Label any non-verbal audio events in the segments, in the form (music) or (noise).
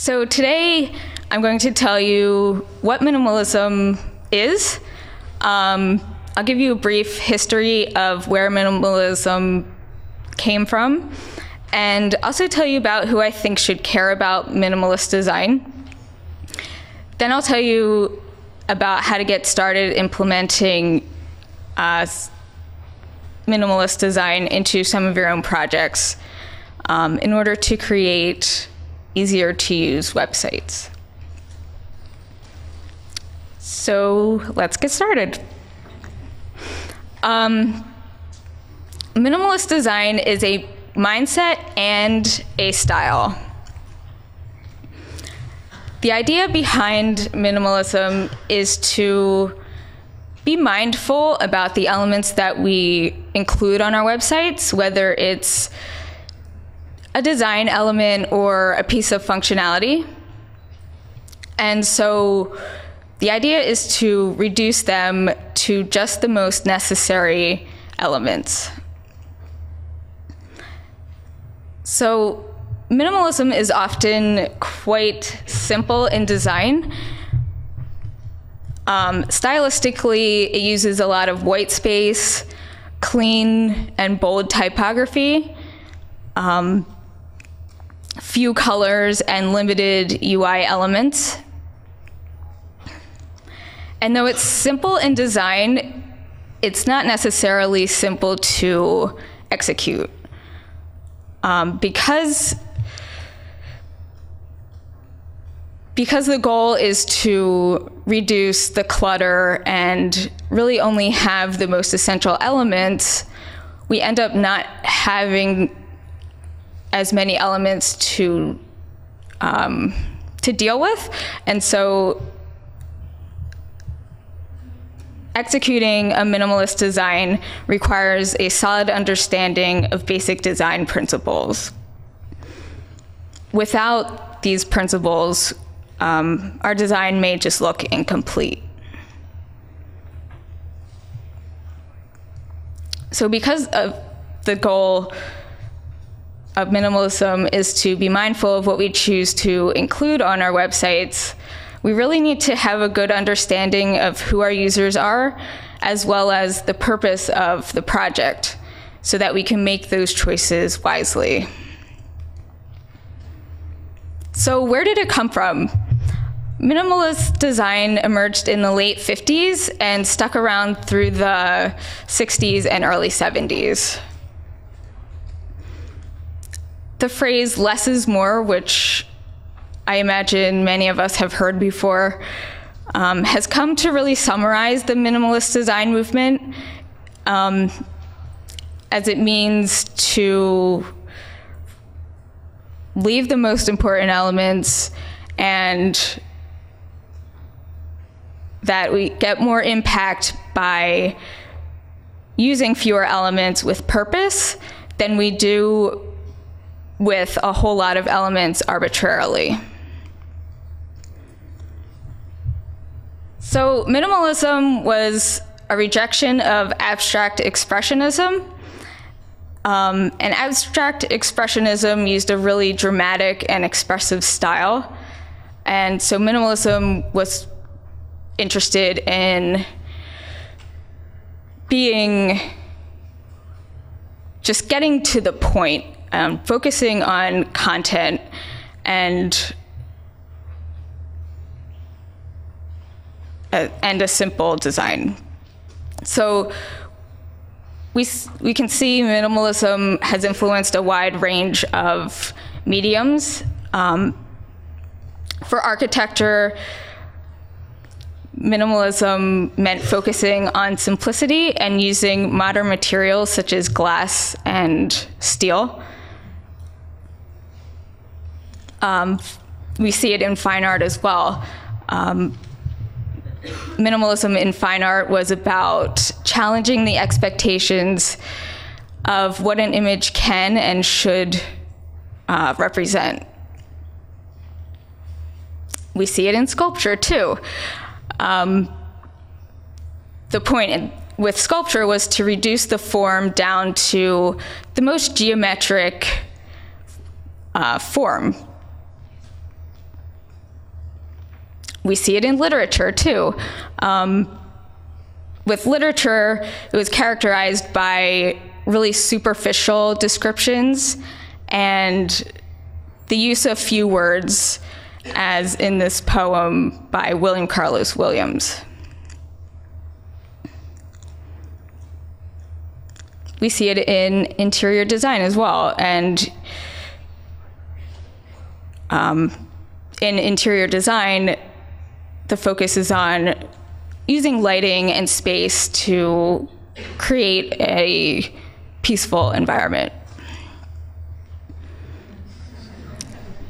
So today I'm going to tell you what minimalism is. Um, I'll give you a brief history of where minimalism came from, and also tell you about who I think should care about minimalist design. Then I'll tell you about how to get started implementing uh, minimalist design into some of your own projects um, in order to create easier to use websites. So let's get started. Um, minimalist design is a mindset and a style. The idea behind minimalism is to be mindful about the elements that we include on our websites, whether it's a design element or a piece of functionality. And so the idea is to reduce them to just the most necessary elements. So minimalism is often quite simple in design. Um, stylistically, it uses a lot of white space, clean and bold typography, um, few colors, and limited UI elements. And though it's simple in design, it's not necessarily simple to execute. Um, because because the goal is to reduce the clutter and really only have the most essential elements, we end up not having as many elements to um, to deal with, and so executing a minimalist design requires a solid understanding of basic design principles. Without these principles, um, our design may just look incomplete. So, because of the goal of minimalism is to be mindful of what we choose to include on our websites, we really need to have a good understanding of who our users are, as well as the purpose of the project, so that we can make those choices wisely. So, where did it come from? Minimalist design emerged in the late 50s and stuck around through the 60s and early 70s. The phrase less is more, which I imagine many of us have heard before, um, has come to really summarize the minimalist design movement um, as it means to leave the most important elements and that we get more impact by using fewer elements with purpose than we do with a whole lot of elements arbitrarily. So, minimalism was a rejection of abstract expressionism. Um, and abstract expressionism used a really dramatic and expressive style. And so, minimalism was interested in being just getting to the point, um, focusing on content and a, and a simple design. So we, we can see minimalism has influenced a wide range of mediums. Um, for architecture, minimalism meant focusing on simplicity and using modern materials such as glass and steel. Um, we see it in fine art as well. Um, minimalism in fine art was about challenging the expectations of what an image can and should uh, represent. We see it in sculpture too. Um, the point in, with sculpture was to reduce the form down to the most geometric uh, form. We see it in literature too. Um, with literature, it was characterized by really superficial descriptions and the use of few words, as in this poem by William Carlos Williams. We see it in interior design as well, and um, in interior design, the focus is on using lighting and space to create a peaceful environment.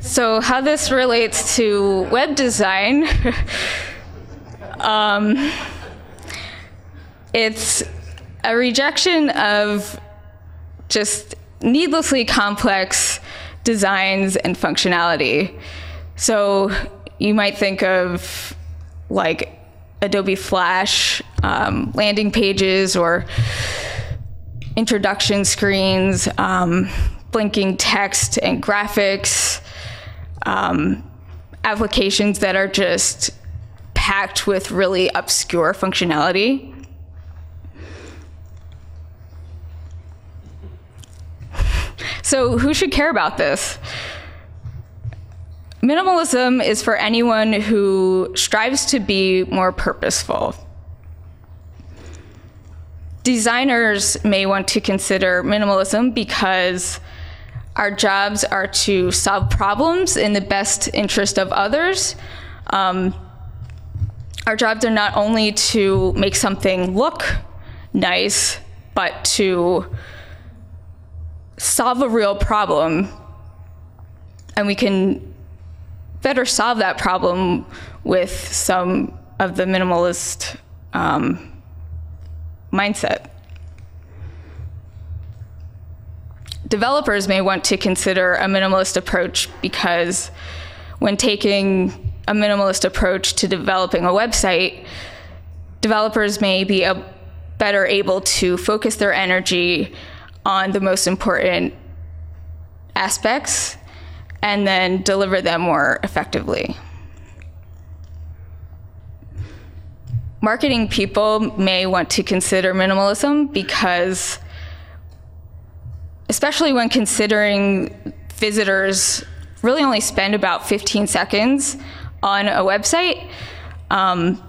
So, how this relates to web design, (laughs) um, it's a rejection of just needlessly complex designs and functionality. So, you might think of like Adobe Flash um, landing pages or introduction screens, um, blinking text and graphics, um, applications that are just packed with really obscure functionality. So, who should care about this? Minimalism is for anyone who strives to be more purposeful. Designers may want to consider minimalism because our jobs are to solve problems in the best interest of others. Um, our jobs are not only to make something look nice, but to solve a real problem. And we can better solve that problem with some of the minimalist um, mindset. Developers may want to consider a minimalist approach because when taking a minimalist approach to developing a website, developers may be better able to focus their energy on the most important aspects and then deliver them more effectively. Marketing people may want to consider minimalism because, especially when considering visitors really only spend about 15 seconds on a website, um,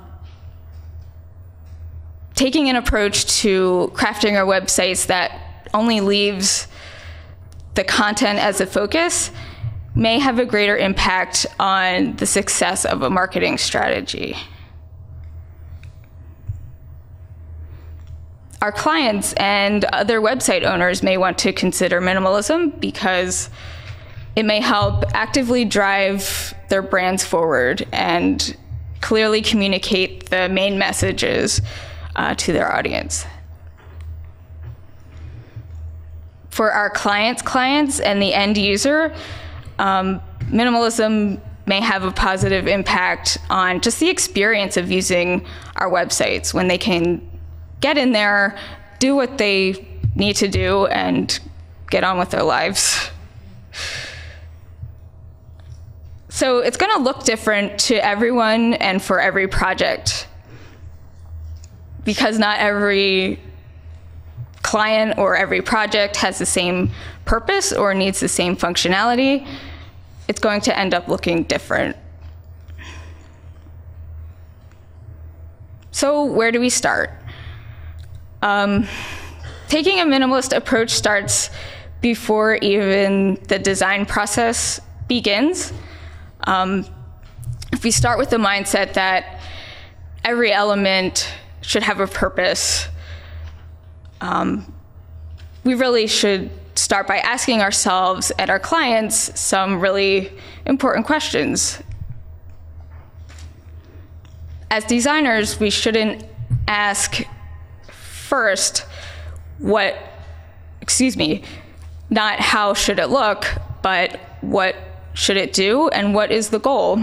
taking an approach to crafting our websites that only leaves the content as a focus may have a greater impact on the success of a marketing strategy. Our clients and other website owners may want to consider minimalism because it may help actively drive their brands forward and clearly communicate the main messages uh, to their audience. For our clients' clients and the end user, um, minimalism may have a positive impact on just the experience of using our websites when they can get in there, do what they need to do, and get on with their lives. So it's going to look different to everyone and for every project because not every client or every project has the same purpose or needs the same functionality, it's going to end up looking different. So, where do we start? Um, taking a minimalist approach starts before even the design process begins. Um, if we start with the mindset that every element should have a purpose, um, we really should start by asking ourselves and our clients some really important questions. As designers, we shouldn't ask first what, excuse me, not how should it look, but what should it do and what is the goal.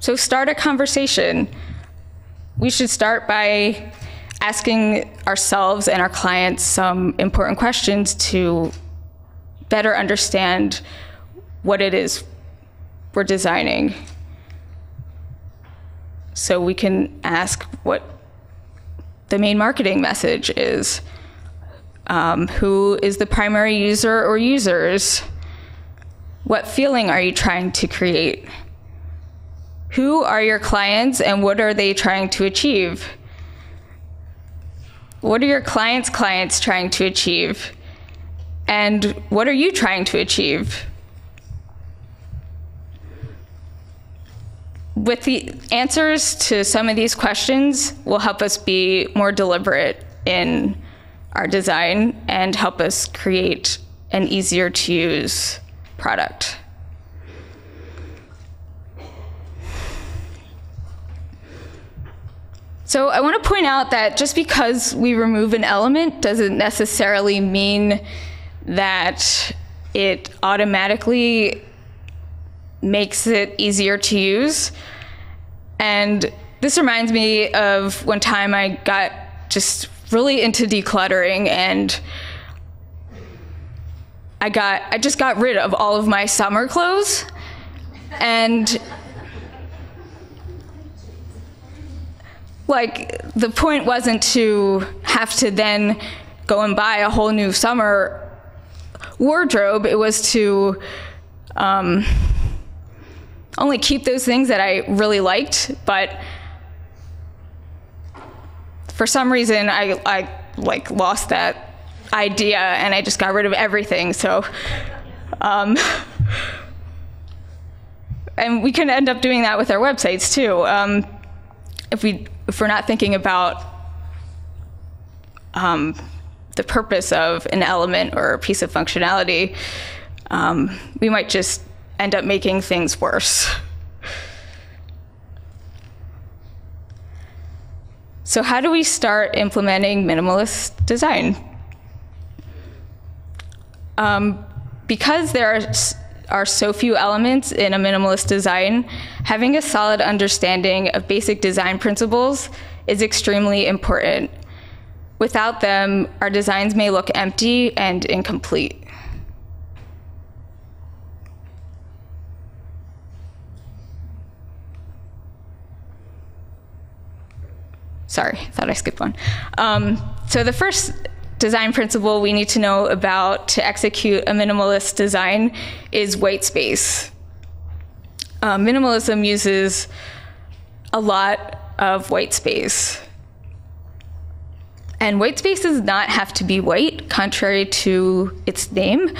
So start a conversation. We should start by asking ourselves and our clients some important questions to better understand what it is we're designing. So we can ask what the main marketing message is. Um, who is the primary user or users? What feeling are you trying to create? Who are your clients and what are they trying to achieve? What are your clients' clients trying to achieve? And what are you trying to achieve? With the answers to some of these questions will help us be more deliberate in our design and help us create an easier to use product. So I want to point out that just because we remove an element doesn't necessarily mean that it automatically makes it easier to use. And this reminds me of one time I got just really into decluttering and I got I just got rid of all of my summer clothes and like the point wasn't to have to then go and buy a whole new summer wardrobe. It was to um, only keep those things that I really liked, but for some reason I, I like lost that idea and I just got rid of everything. So, um, (laughs) and we can end up doing that with our websites too. Um, if we if we're not thinking about um, the purpose of an element or a piece of functionality, um, we might just end up making things worse. So, how do we start implementing minimalist design? Um, because there are, are so few elements in a minimalist design, having a solid understanding of basic design principles is extremely important. Without them, our designs may look empty and incomplete. Sorry, I thought I skipped one. Um, so the first design principle we need to know about to execute a minimalist design is white space. Uh, minimalism uses a lot of white space. And white space does not have to be white, contrary to its name.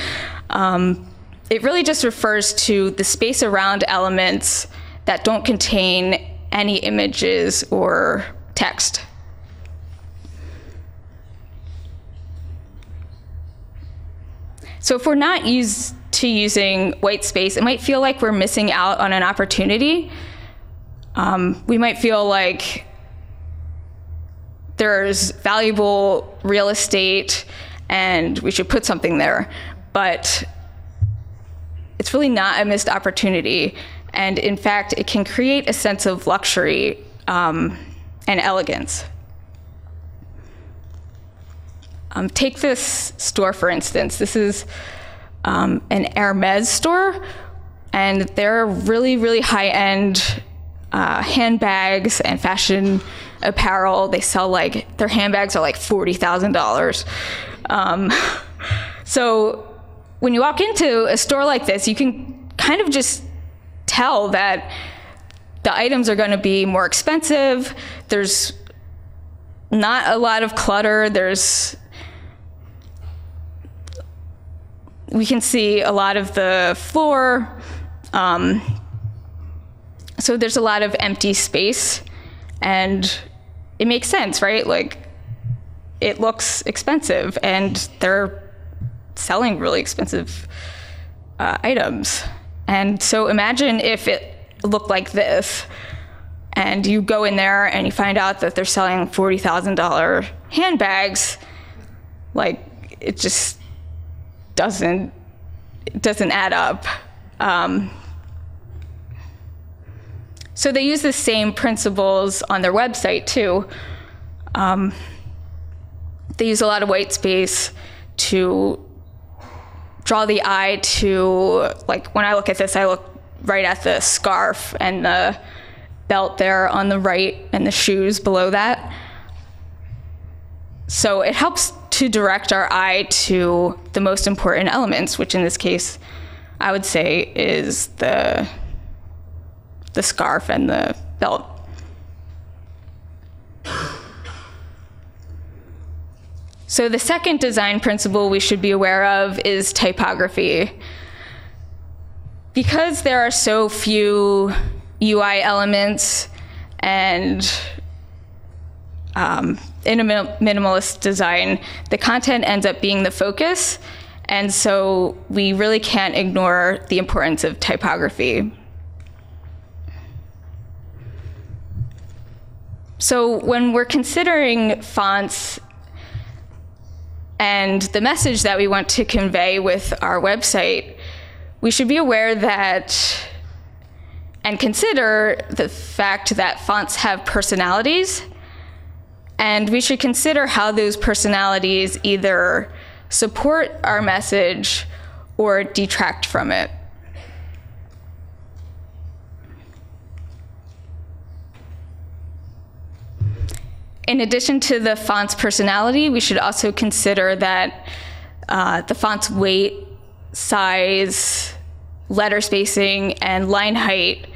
Um, it really just refers to the space around elements that don't contain any images or text. So if we're not used to using white space, it might feel like we're missing out on an opportunity. Um, we might feel like there's valuable real estate and we should put something there. But it's really not a missed opportunity. And in fact, it can create a sense of luxury um, and elegance. Um, take this store, for instance. This is um, an Hermes store, and they're really, really high end uh, handbags and fashion apparel. They sell like, their handbags are like $40,000. Um, (laughs) so when you walk into a store like this, you can kind of just tell that the items are going to be more expensive. There's not a lot of clutter. There's we can see a lot of the floor. Um, so there's a lot of empty space, and it makes sense, right? Like, it looks expensive, and they're selling really expensive uh, items. And so imagine if it looked like this, and you go in there and you find out that they're selling $40,000 handbags. Like, it just doesn't doesn't add up. Um, so they use the same principles on their website too. Um, they use a lot of white space to draw the eye to like when I look at this, I look right at the scarf and the belt there on the right and the shoes below that. So it helps to direct our eye to the most important elements, which in this case, I would say is the, the scarf and the belt. So the second design principle we should be aware of is typography. Because there are so few UI elements and um, in a minimalist design, the content ends up being the focus. And so we really can't ignore the importance of typography. So when we're considering fonts and the message that we want to convey with our website, we should be aware that and consider the fact that fonts have personalities. And we should consider how those personalities either support our message or detract from it. in addition to the font's personality, we should also consider that uh, the font's weight, size, letter spacing, and line height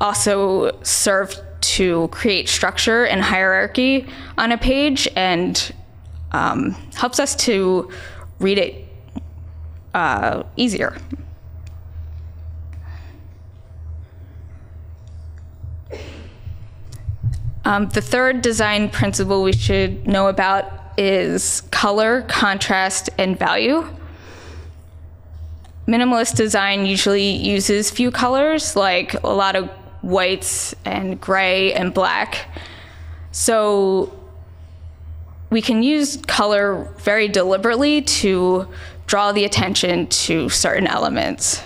also serve to create structure and hierarchy on a page and um, helps us to read it uh, easier. Um, the third design principle we should know about is color, contrast, and value. Minimalist design usually uses few colors, like a lot of whites and gray and black. So we can use color very deliberately to draw the attention to certain elements.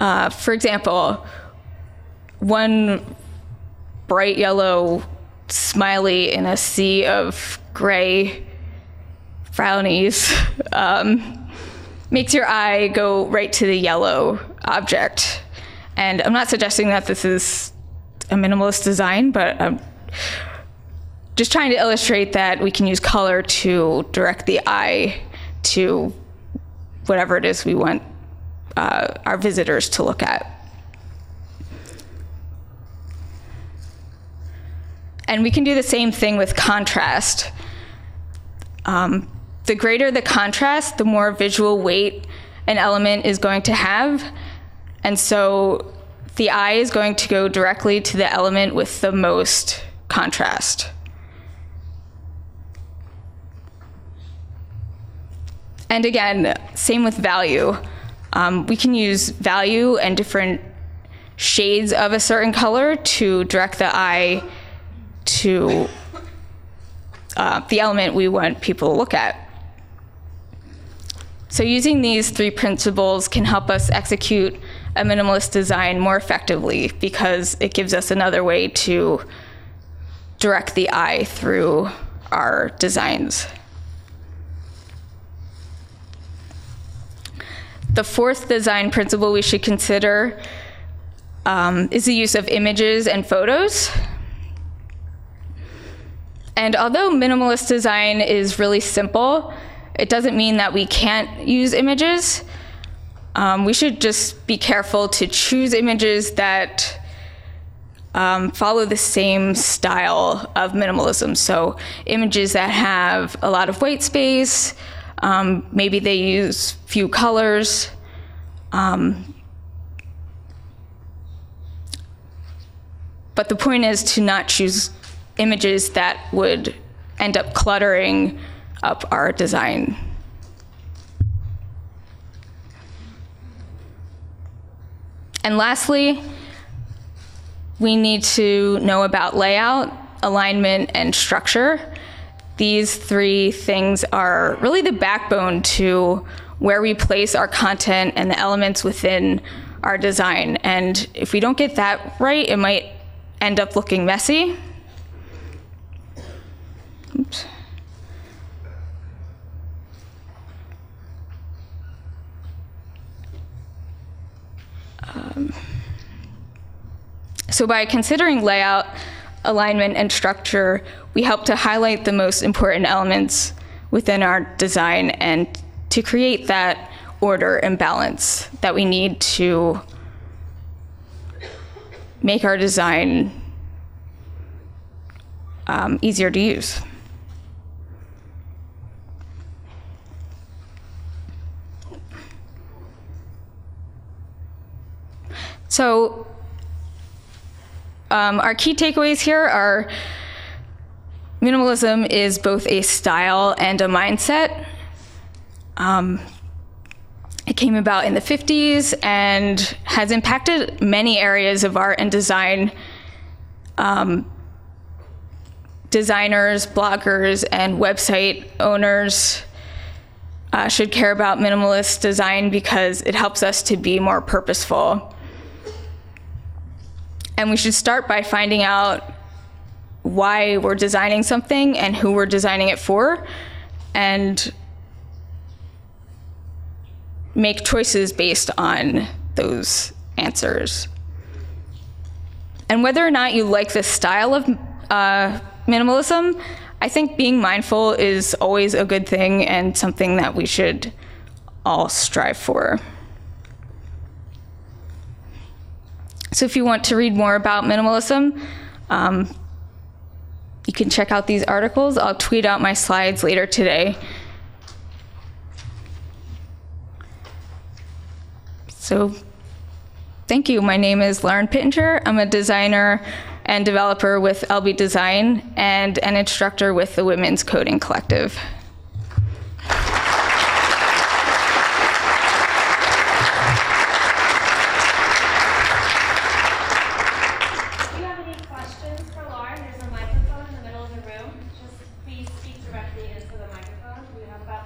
Uh, for example, one bright yellow smiley in a sea of gray frownies (laughs) um, makes your eye go right to the yellow object. And I'm not suggesting that this is a minimalist design, but I'm just trying to illustrate that we can use color to direct the eye to whatever it is we want uh, our visitors to look at. And we can do the same thing with contrast. Um, the greater the contrast, the more visual weight an element is going to have. And so the eye is going to go directly to the element with the most contrast. And again, same with value. Um, we can use value and different shades of a certain color to direct the eye to uh, the element we want people to look at. So using these three principles can help us execute a minimalist design more effectively because it gives us another way to direct the eye through our designs. The fourth design principle we should consider um, is the use of images and photos. And although minimalist design is really simple, it doesn't mean that we can't use images. Um, we should just be careful to choose images that um, follow the same style of minimalism. So, images that have a lot of white space, um, maybe they use few colors. Um, but the point is to not choose images that would end up cluttering up our design. And lastly, we need to know about layout, alignment, and structure. These three things are really the backbone to where we place our content and the elements within our design. And if we don't get that right, it might end up looking messy Oops. Um, so by considering layout, alignment, and structure, we help to highlight the most important elements within our design and to create that order and balance that we need to make our design um, easier to use. So um, our key takeaways here are minimalism is both a style and a mindset. Um, it came about in the 50s and has impacted many areas of art and design. Um, designers, bloggers, and website owners uh, should care about minimalist design because it helps us to be more purposeful. And we should start by finding out why we're designing something and who we're designing it for, and make choices based on those answers. And whether or not you like the style of uh, minimalism, I think being mindful is always a good thing and something that we should all strive for. So if you want to read more about minimalism, um, you can check out these articles. I'll tweet out my slides later today. So thank you. My name is Lauren Pittenger. I'm a designer and developer with LB Design and an instructor with the Women's Coding Collective.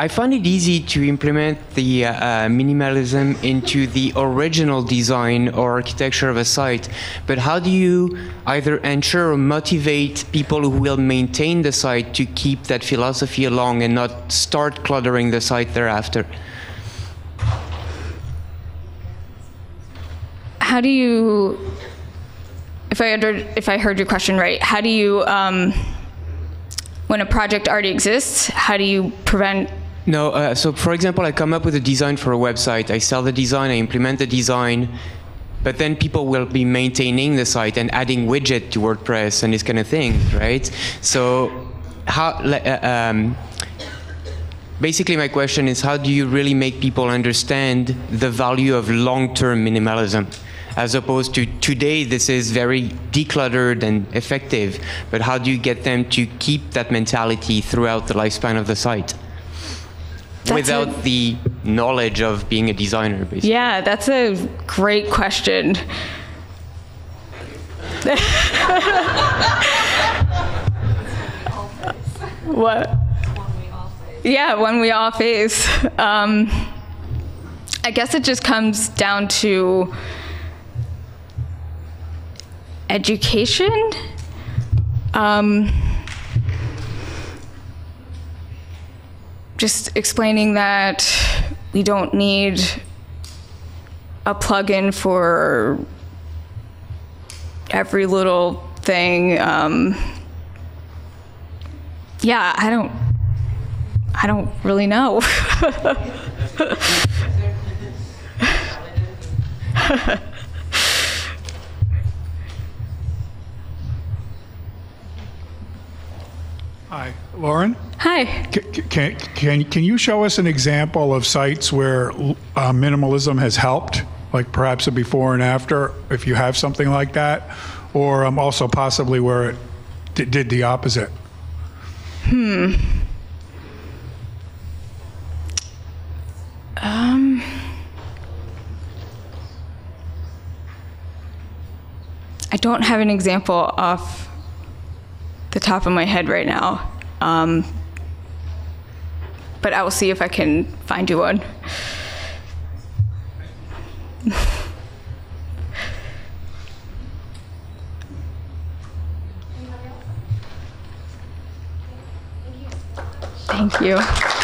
I find it easy to implement the uh, uh, minimalism into the original design or architecture of a site, but how do you either ensure or motivate people who will maintain the site to keep that philosophy along and not start cluttering the site thereafter? How do you if I under, if I heard your question right, how do you, um, when a project already exists, how do you prevent? No, uh, so for example, I come up with a design for a website. I sell the design, I implement the design, but then people will be maintaining the site and adding widget to WordPress and this kind of thing, right? So how? Uh, um, basically, my question is, how do you really make people understand the value of long-term minimalism? as opposed to today this is very decluttered and effective but how do you get them to keep that mentality throughout the lifespan of the site that's without a, the knowledge of being a designer basically. Yeah that's a great question. (laughs) What? Yeah when we all face. Um, i guess it just comes down to education. Um, just explaining that we don't need a plugin for every little thing. Um, yeah, I don't. I don't really know. Hi, Lauren. Hi. Can, can, can you show us an example of sites where uh, minimalism has helped, like perhaps a before and after, if you have something like that, or um, also possibly where it d- did the opposite? Hmm. Um. I don't have an example off the top of my head right now. Um, but I will see if I can find you one. Thank you.